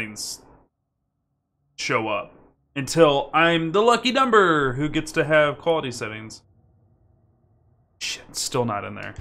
settings show up until I'm the lucky number who gets to have quality settings. Shit, still not in there.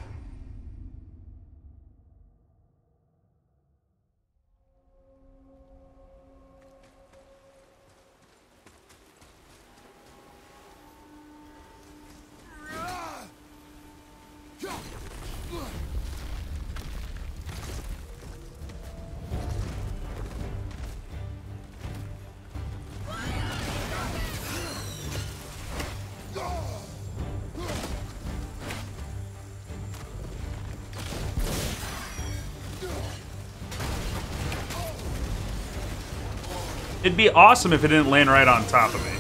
It'd be awesome if it didn't land right on top of me.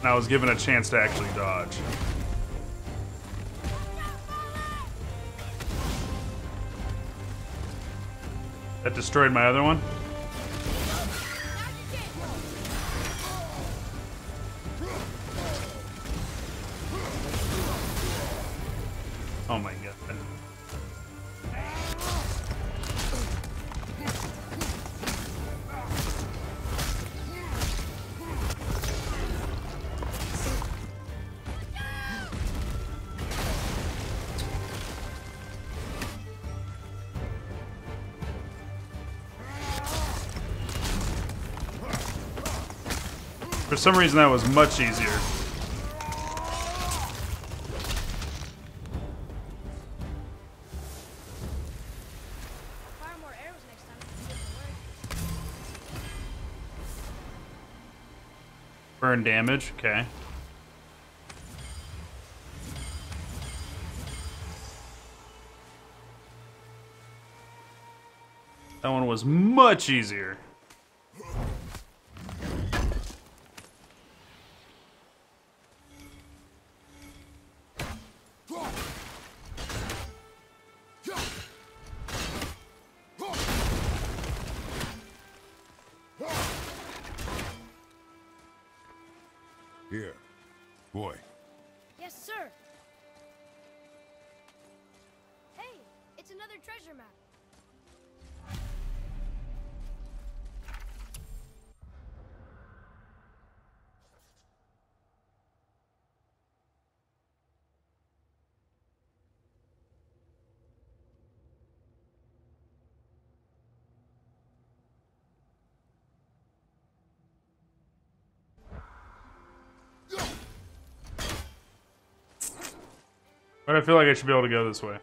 And I was given a chance to actually dodge. That destroyed my other one? For some reason, that was much easier. Burn damage, okay. That one was much easier. But I feel like I should be able to go this way.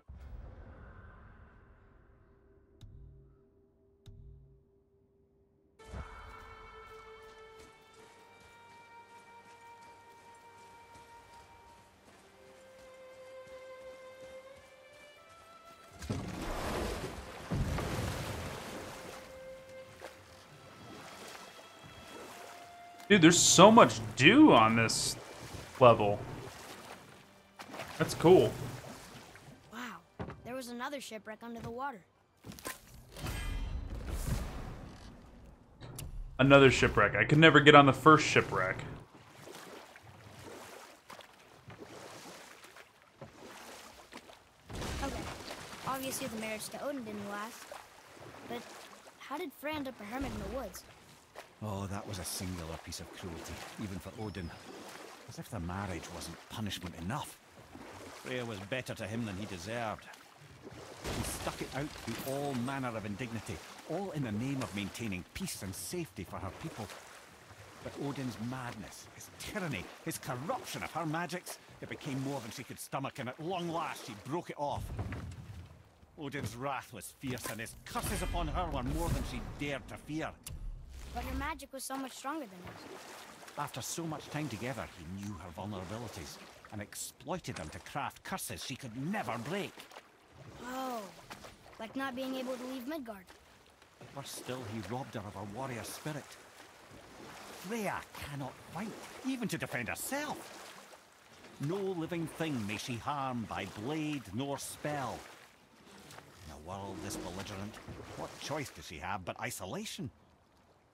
Dude, there's so much dew on this level. That's cool. Wow, there was another shipwreck under the water. Another shipwreck. I could never get on the first shipwreck. Okay, obviously the marriage to Odin didn't last. But how did Frey end up a hermit in the woods? Oh, that was a singular piece of cruelty, even for Odin. As if the marriage wasn't punishment enough. Freya was better to him than he deserved. He stuck it out through all manner of indignity, all in the name of maintaining peace and safety for her people. But Odin's madness, his tyranny, his corruption of her magics, it became more than she could stomach, and at long last she broke it off. Odin's wrath was fierce, and his curses upon her were more than she dared to fear. But her magic was so much stronger than his. After so much time together, he knew her vulnerabilities and exploited them to craft curses she could never break. Oh, like not being able to leave Midgard. Worse still, he robbed her of her warrior spirit. Freya cannot fight, even to defend herself. No living thing may she harm by blade nor spell. In a world this belligerent, what choice does she have but isolation?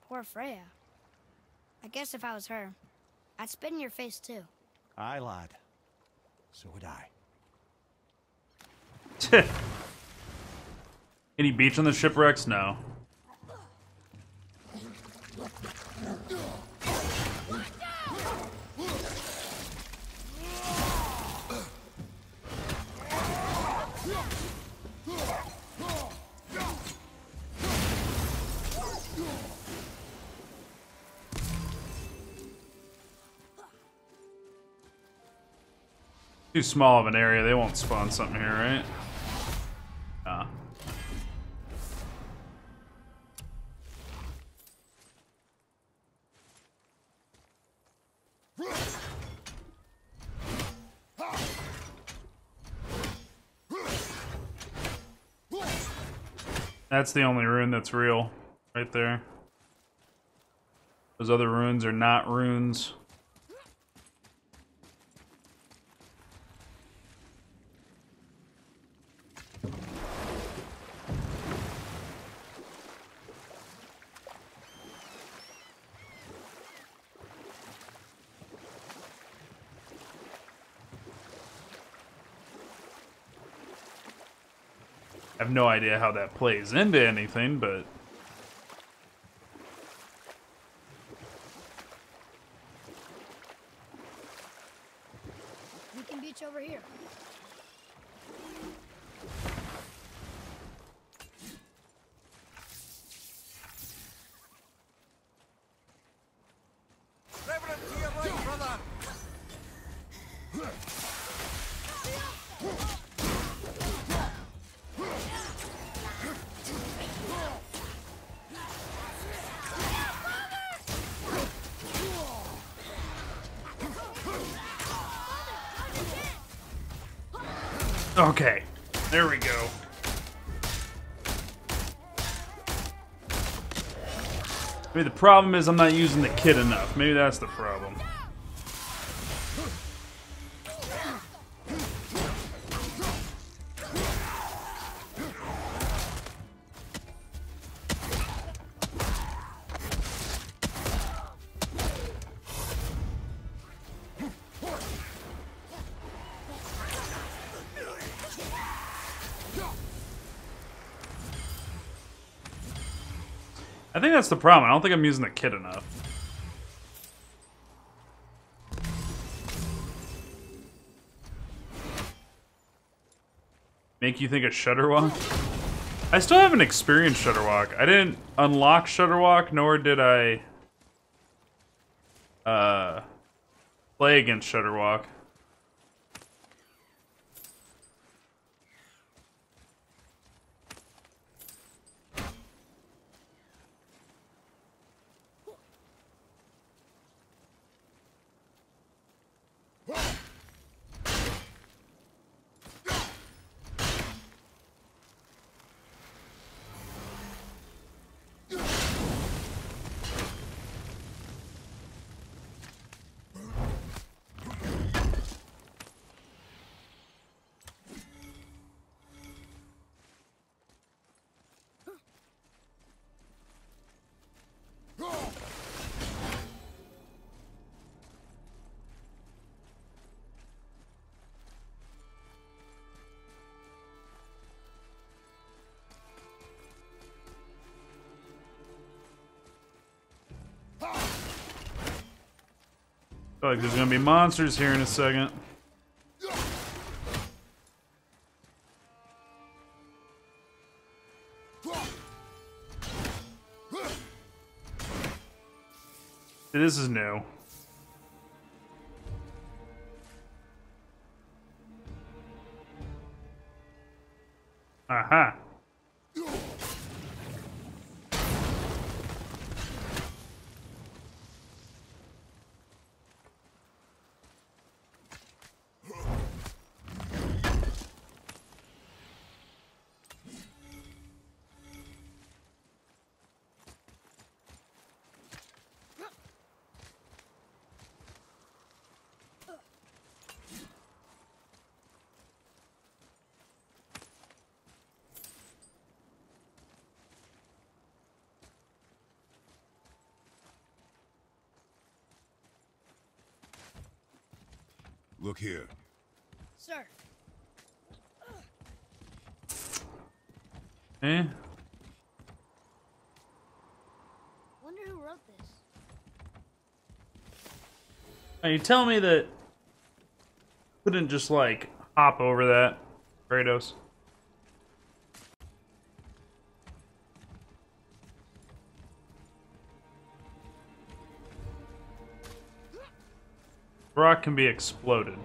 Poor Freya. I guess if I was her, I'd spit in your face too. Aye, lad. So would I. Any beach on the shipwrecks? No. Too small of an area. They won't spawn something here, right? Nah. That's the only rune that's real, right there. Those other runes are not runes. No idea how that plays into anything, but Beach over here. Okay. There we go. Maybe the problem is I'm not using the kit enough. Maybe that's the problem. Think that's the problem. I don't think I'm using the kit enough. Make you think of Shutterwalk? I still haven't experienced Shutterwalk. I didn't unlock Shutterwalk, nor did I uh, play against Shutterwalk. Like there's gonna be monsters here in a second. This is new. Look here. Sir, Eh? wonder who wrote this. Are you tell me that couldn't just like hop over that, Kratos? Rock can be exploded.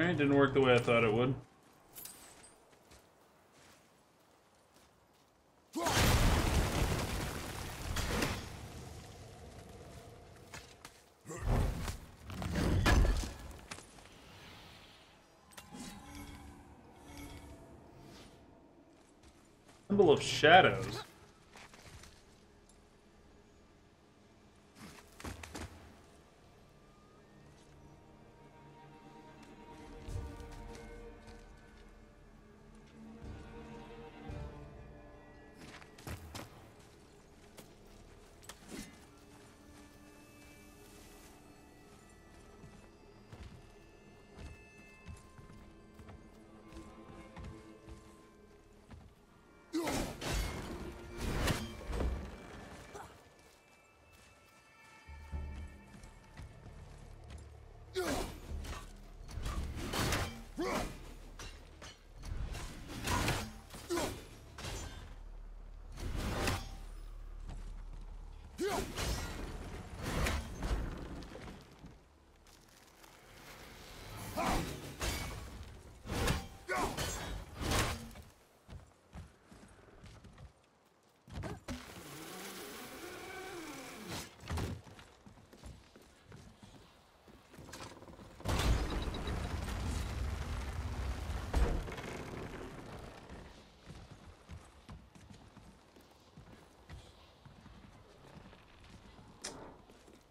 Eh, Alright, didn't work the way I thought it would. Symbol of shadows.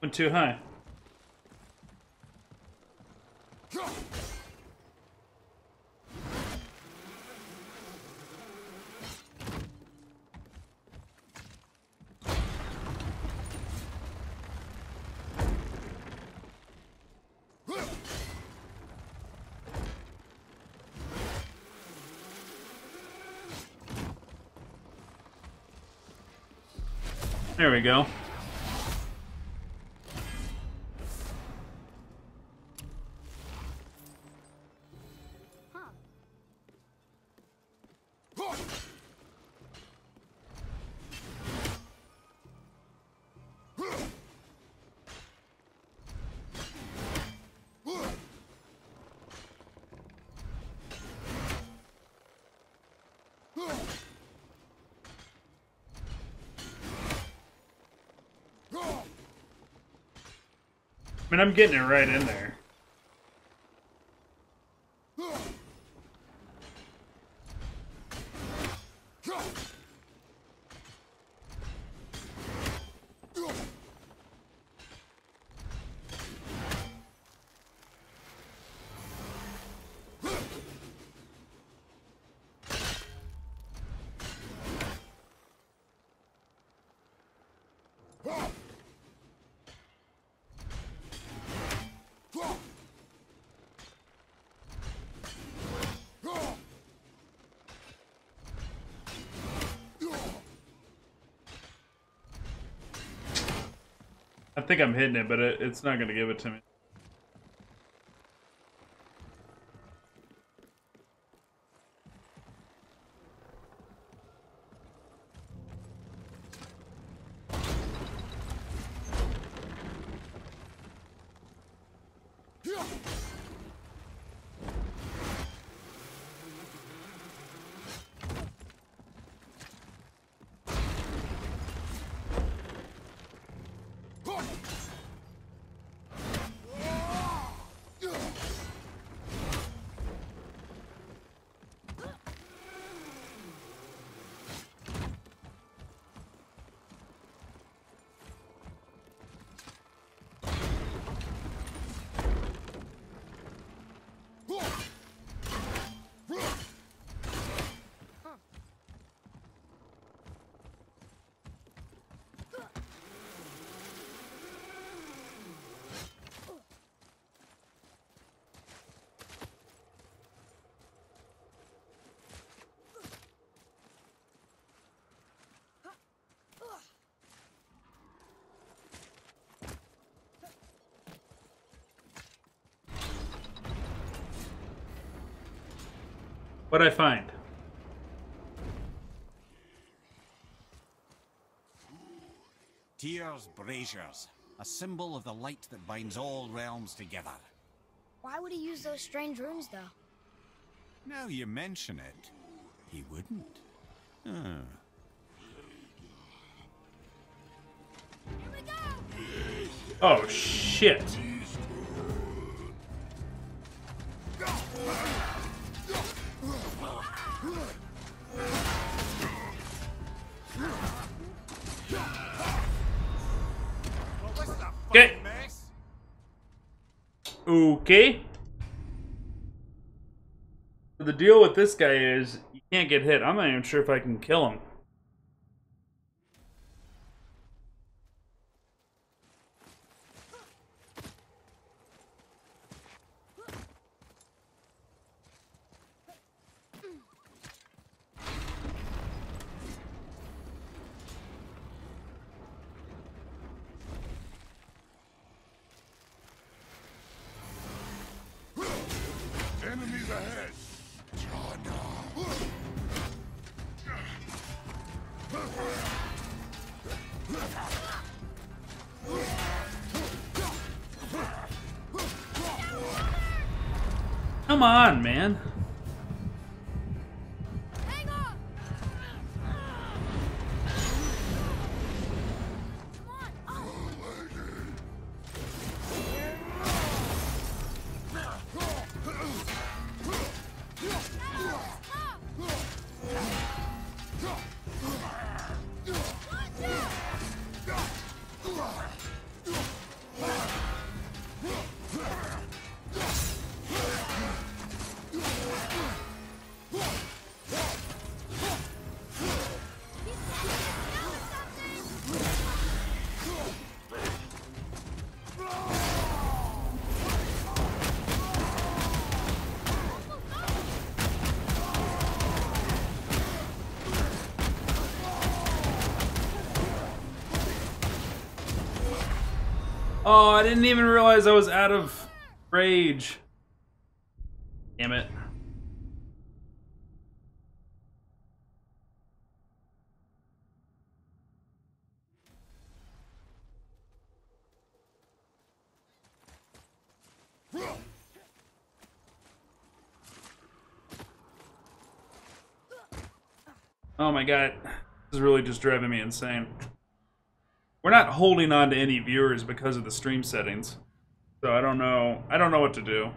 Went too high. There we go. I mean, I'm getting it right in there. I think I'm hitting it, but it, it's not going to give it to me. What'd I find? Tyr's, braziers, a symbol of the light that binds all realms together. Why would he use those strange runes, though? Now you mention it, he wouldn't. Hmm. Here we go! Oh shit. Okay. The deal with this guy is you can't get hit. I'm not even sure if I can kill him. Come on, man. Oh, I didn't even realize I was out of rage. Damn it. Oh my god. This is really just driving me insane. We're not holding on to any viewers because of the stream settings. So I don't know. I don't know what to do.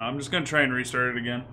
I'm just going to try and restart it again.